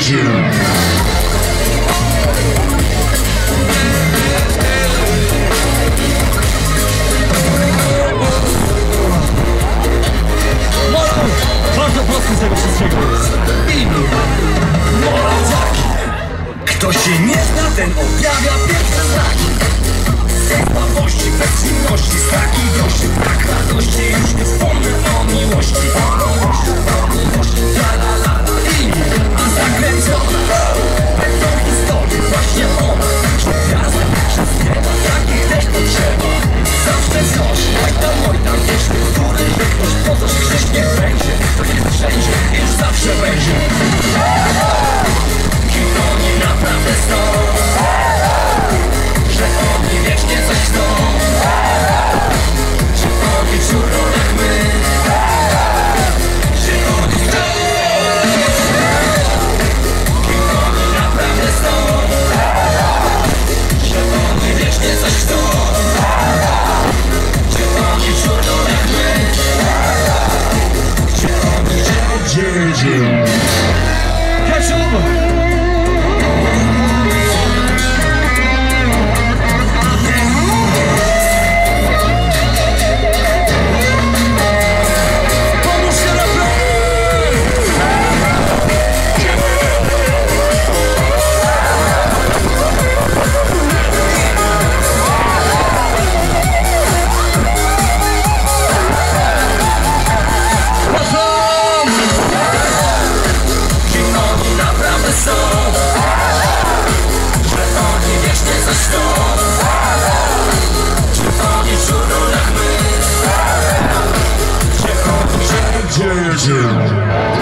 Vision. Bardzo prosty z tego wszystkiego. Ktoś się nie zna ten o Jim. Version.